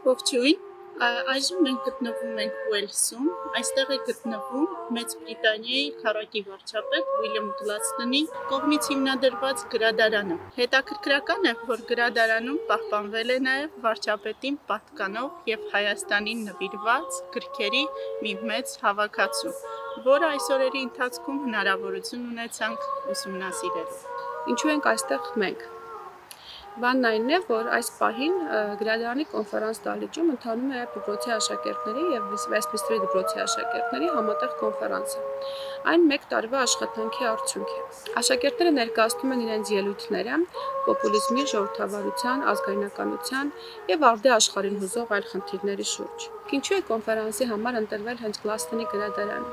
Ողջույն։ Այժմ մենք գտնվում ենք Ուելսում։ Այստեղ է գտնվում Մեծ Բրիտանիայի քարակի վարչապետ Ուիլյամ Գլաստոնի կողմից հիմնադրված գրադարանը։ Հետաքրքրական է, որ գրադարանում պահպանվել է նաև վարչապետին պատկանող եւ Հայաստանին նվիրված գրքերի մի մեծ հավաքածու, որը այսօրերի ընթացքում հնարավորություն ունեցանք ուսումնասիրել։ Ինչու ենք այստեղ մենք։ Բանն այնն է, որ այս պահին գրադարանի կոնֆերանս դահլիճում ընթանում է դպրոցի աշակերտների եւ Վեսթմինսթերի դպրոցի աշակերտների համատեղ կոնֆերանսը։ Այն 1 տարվա աշխատանքի արդյունք է։ Աշակերտները ներկայացնում են իրենց ելույթները պոպուլիզմի, ժողովրդավարության, ազգայնականության եւ արդի աշխարհին հուզող այլ խնդիրների շուրջ։ Ինչու է կոնֆերանսի համար ընտրվել հենց Գլաստոնի գրադարանը։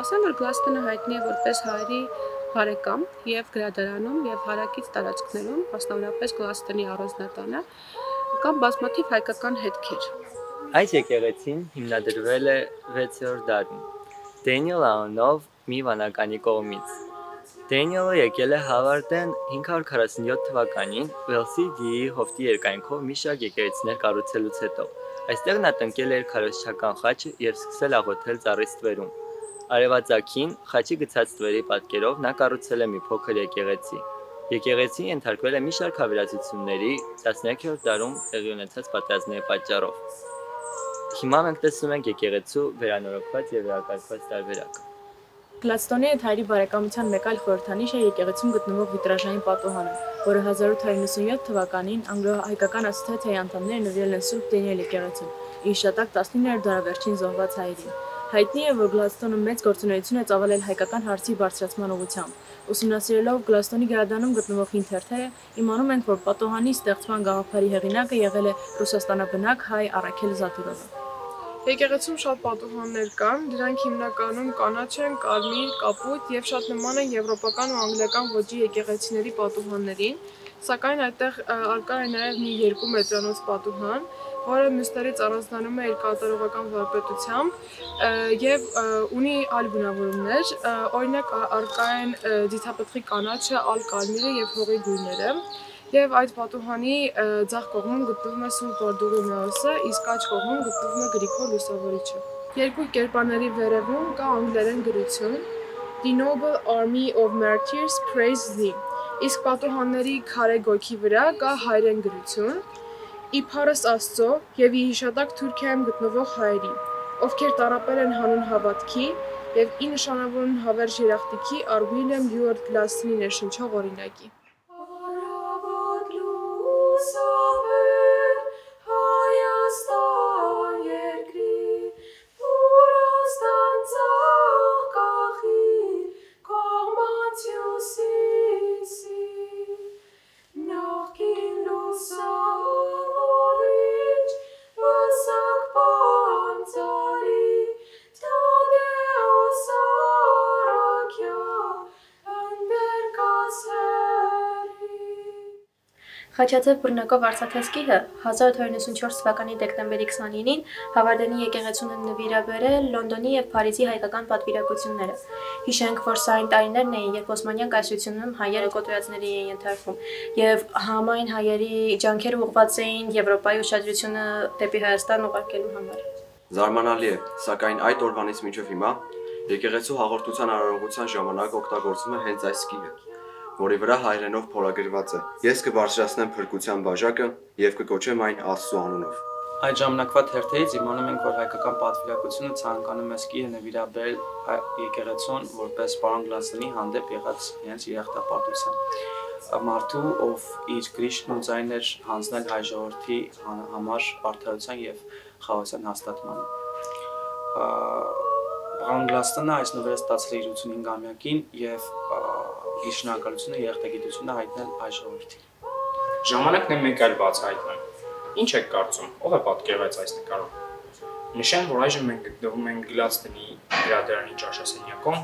Ասեմ, որ Գլաստոնը հայտնի է որպես հայերի բարեկամ եւ գրադարանում եւ հարակից տարածքներում, մասնավորապես Գլաստոնի առանձնատանը, կան բազմաթիվ հայկական հետքեր։ Այս եկեղեցին հիմնադրվել է 6-րդ դարում Դենիել անունով մի վանականի կողմից։ Դենիելը եկել է Հավարդեն 547 թվականին Վելսի դիի հովտի երկայնքով մի շարք եկեղեցիներ կառուցելուց հետո։ Այստեղ նա տնկել էր քարոշչական խաչը եւ սկսել աղոթել ծառի ստվերում։ Արևածագին խաչի գցած ստվերի պատկերով նա կառուցել է մի փոքր եկեղեցի։ Եկեղեցին ենթարկվել է մի շարք հավերացությունների 13-րդ դարում տեղի ունեցած պատերազմների պատճառով։ Հիմա մենք տեսնում ենք եկեղեցու վերանորոգված եւ վերակարգված տարբերակը։ Գլադստոնի հետ հայերի բարեկամության մեկ այլ խորհրդանիշ է եկեղեցում գտնվող վիտրաժային պատուհանը, որը 1897 թվականին անգլո-հայկական ասոցիացիայի անդամները նվիրել են Սուրբ Դենիել եկեղեցուն՝ ի շտակ 19-րդ դարավերջին զոհված հայերին։ Հայտնի է, որ Գլաստոնը մեծ գործունեություն է ծավալել հայկական հարցի բարձրացման ուղղությամբ։ Ուսումնասիրելով Գլաստոնի գրադանում գտնվող հին թերթերը, իմանում ենք, որ պատոհանի ստեղծման գաղափարի հեղինակը եղել է Ռուսաստանաբնակ հայ Արաքել Զատուրովը։ Եկեղեցում շատ պատուհաններ կան, դրանք հիմնականում կանաչ են, կարմիր, կապույտ եւ շատ նման են եվրոպական ու անգլիական ոճի եկեղեցիների պատուհաններին, սակայն այդտեղ արկա է նաեւ մի 2 մետրանոց պատուհան, որը մյուսներից առանձնանում է իր կատարողական վարպետությամբ եւ ունի այլ բնավորումներ, օրինակ արկա են դիթապտղի կանաչը, ալ կարմիրը եւ հողի գույները եւ այդ պատուհանի ձախ կողմում գտնվում է Սուրբ Բարդուղի Մյոսը, իսկ աջ կողմում գտնվում է Գրիգոր Լուսավորիչը։ Երկու կերպարների վերևում կա անգլերեն գրություն. The Noble Army of Martyrs Praise Thee։ Իսկ պատուհանների քարե գույքի վրա կա հայերեն գրություն Իփարս Աստծո եւ ի հիշատակ Թուրքիայում գտնվող հայերի, ովքեր տարապել են հանուն հավատքի եւ ի նշանավորն հավերժ երախտիքի Արվիլյամ Լյուարդ Գլասնի ներշնչող օրինակի։ Խաչաձև բռնակով արծաթասկիհը 1894 թվականի դեկտեմբերի 29-ին Հավարդենի եկեղեցուն նվիրաբերել Լոնդոնի եւ Փարիզի հայկական պատվիրակությունները։ Հիշենք, որ սա այն տարիներն էին, երբ Օսմանյան կայսրությունում հայերը կոտոյացների էին ենթարկվում եւ համայն հայերի ջանքերը ուղղված էին Եվրոպայի ուշադրությունը դեպի Հայաստան ուղարկելու համար։ Զարմանալի է, սակայն այդ օրվանից մինչև հիմա եկեղեցու հաղորդության արարողության ժամանակ օգտագործվում է հենց այս սկիհը որի վրա հայրենով փորագրված է. Ես կբարձրացնեմ փրկության բաժակը եւ կկոչեմ այն Աստծո անունով։ Այդ ժամանակվա թերթերից իմանում ենք, որ հայկական պատվիրակությունը ցանկանում է սկիհը նվիրաբերել եկեղեցուն որպես պարոն Գլասնի հանդեպ եղած իրենց երախտապարտության մարդու, ով իր Քրիշտն ու ձայներ հանձնել հայ ժողովրդի համար արդարության եւ խաղաղության հաստատմանը։ Պարոն Գլաստանը այս նվերը ստացել է իր 85-ամյակին եւ իր շնորհակալությունը երախտագիտությունը հայտնել այս ժողովրդին։ Ժամանակն է մեկ այլ բաց հայտնել։ Ինչ եք կարծում, ով է պատկերված այս նկարով։ Նշեմ, որ այժմ մենք գտնվում ենք Գլաստոնի գրադարանի ճաշասենյակում,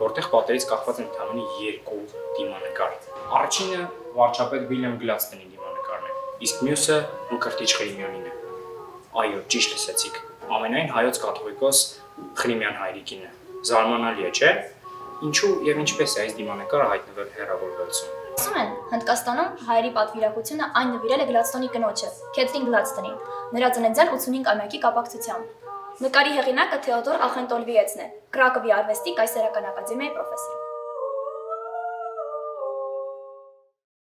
որտեղ պատերից կախված են ընդամենը երկու դիմանկար։ Առաջինը վարչապետ Վիլյամ Գլաստոնի դիմանկարն է, իսկ մյուսը Մկրտիչ Խրիմյանին է։ Այո, ճիշտ լսեցիք։ Ամենայն հայոց կաթողիկոս Խրիմյան հայրիկին է։ Զարմանալի է, չէ՞։ Ինչու եւ ինչպես է այս դիմանկարը հայտնվել հերավորվելցում։ Ասում են, Հնդկաստանում հայերի պատվիրակությունը այն նվիրել է Գլադստոնի կնոջը, Քեթրին Գլադստոնին, նրա ծննդյան 85-ամյակի կապակցությամբ։ Նկարի հեղինակը Թեոդոր Ախենտոլվիեցն է, Կրակովի արվեստի կայսերական ակադեմիայի պրոֆեսոր։